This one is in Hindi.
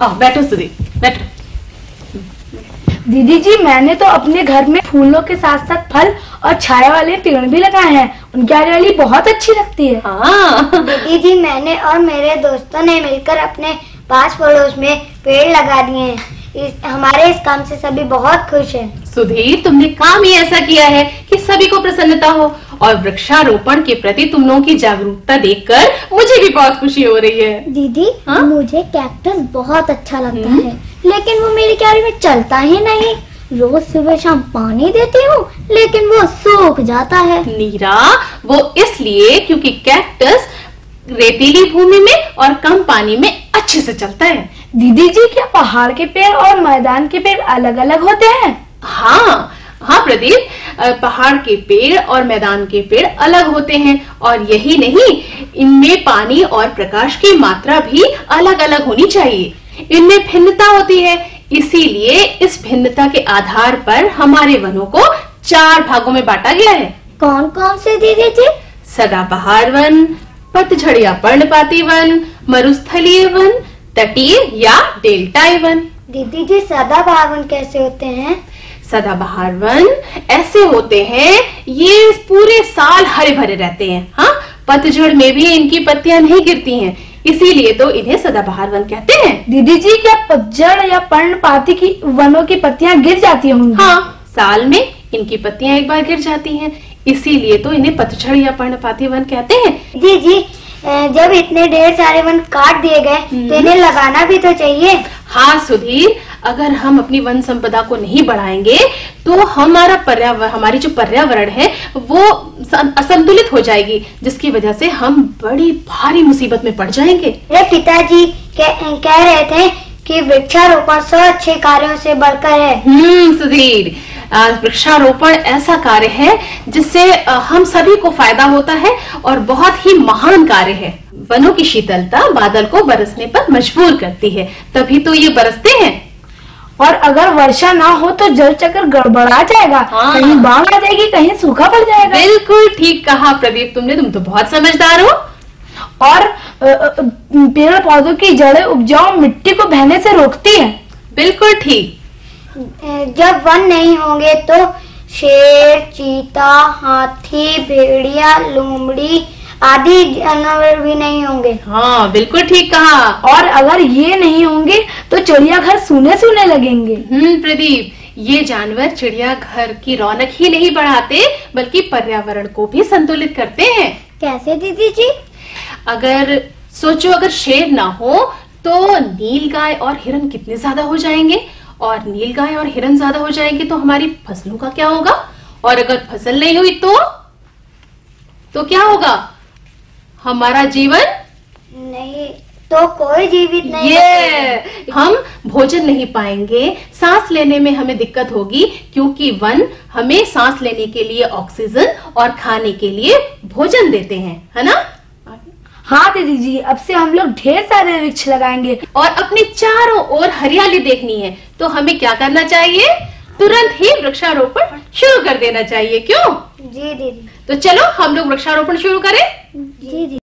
आओ बैठो सुधी बैठो। दीदी जी मैंने तो अपने घर में फूलों के साथ साथ फल और छाया वाले पेड़ भी लगाए हैं। उनकी हरियाली बहुत अच्छी लगती है। हाँ। दीदी जी मैंने और मेरे दोस्तों ने मिलकर अपने पास पड़ोस में पेड़ लगा दिए हैं। इस, हमारे इस काम से सभी बहुत खुश हैं। सुधीर तुमने काम ही ऐसा किया है कि सभी को प्रसन्नता हो और वृक्षारोपण के प्रति तुम लोगों की जागरूकता देखकर मुझे भी बहुत खुशी हो रही है। दीदी हाँ? मुझे कैक्टस बहुत अच्छा लगता हम्म। है लेकिन वो मेरी क्यारी में चलता ही नहीं। रोज सुबह शाम पानी देती हूँ लेकिन वो सूख जाता है। नीरा वो इसलिए क्योंकि कैक्टस रेतीली भूमि में और कम पानी में अच्छे से चलता है। दीदी जी क्या पहाड़ के पेड़ और मैदान के पेड़ अलग अलग होते हैं? हाँ हाँ प्रदीप पहाड़ के पेड़ और मैदान के पेड़ अलग होते हैं। और यही नहीं इनमें पानी और प्रकाश की मात्रा भी अलग अलग होनी चाहिए। इनमें भिन्नता होती है इसीलिए इस भिन्नता के आधार पर हमारे वनों को चार भागों में बांटा गया है। कौन कौन से दीदी जी सदाबहार वन पतझड़िया पर्णपाती वन मरुस्थलीय वन तटीय या डेल्टा वन। दीदी जी सदा वन कैसे होते हैं? सदाबहार वन ऐसे होते हैं ये पूरे साल हरे भरे रहते हैं। हाँ पतझड़ में भी इनकी पत्तियाँ नहीं गिरती हैं। इसीलिए तो इन्हें सदाबहार वन कहते हैं। दीदी जी क्या पतझड़ या पर्णपाती की वनों की पत्तियाँ गिर जाती होंगी? हाँ साल में इनकी पत्तियाँ एक बार गिर जाती हैं। इसीलिए तो इन्हें पतझड़ या पर्णपाती वन कहते हैं। जी जी जब इतने ढेर सारे वन काट दिए गए तो इन्हें लगाना भी तो चाहिए। हाँ सुधीर अगर हम अपनी वन संपदा को नहीं बढ़ाएँगे तो हमारा पर्यावरण हमारी जो पर्यावरण है वो असंतुलित हो जाएगी जिसकी वजह से हम बड़ी भारी मुसीबत में पड़ जाएँगे। मेरे पिताजी कह, कह रहे थे कि वृक्षारोपण सौ अच्छे कार्यों से बढ़कर है। हम्म सुधीर। वृक्षारोपण ऐसा कार्य है जिससे हम सभी को फ़ायदा होता है और बहुत ही महान कार्य है। वनों की शीतलता बादल को बरसने पर मजबूर करती है। तभी तो ये बरसते हैं। और अगर वर्षा ना हो तो जल चक्र गड़बड़ा जाएगा। हाँ। कहीं बाढ़ आ जाएगी कहीं सूखा पड़ जाएगा। बिल्कुल ठीक कहा प्रदीप तुमने तुम तो बहुत समझदार हो। और पेड़ पौधों की जड़ें उपजाऊ मिट्टी को बहने से रोकती है। बिल्कुल ठीक। जब वन नहीं होंगे तो शेर चीता हाथी भेड़िया लोमड़ी आदि जानवर भी नहीं होंगे। हाँ बिल्कुल ठीक कहा। और अगर ये नहीं होंगे तो चिड़ियाघर सूने सूने लगेंगे। हम्म प्रदीप ये जानवर चिड़ियाघर की रौनक ही नहीं बढ़ाते बल्कि पर्यावरण को भी संतुलित करते हैं। कैसे दीदी जी? अगर सोचो अगर शेर ना हो तो नील गाय और हिरन कितने ज़्यादा हो जाएँगे? और नील गाय और हिरन ज़्यादा हो जाएँगे तो हमारी फ़सलों का क्या होगा? और अगर फ़सल नहीं हुई तो? तो क्या होगा? हमारा जीवन? नहीं तो कोई जीवित नहीं ये हम भोजन नहीं पाएँगे। सांस लेने में हमें दिक्कत होगी क्योंकि वन हमें सांस लेने के लिए ऑक्सीजन और खाने के लिए भोजन देते हैं है ना? हाँ दीदी जी अब से हम लोग ढेर सारे वृक्ष लगाएँगे। और अपने चारों ओर हरियाली देखनी है। तो हमें क्या करना चाहिए? तुरंत ही वृक्षारोपण शुरू कर देना चाहिए क्यों? जी दीदी। तो चलो हम लोग वृक्षारोपण शुरू करें। जी जी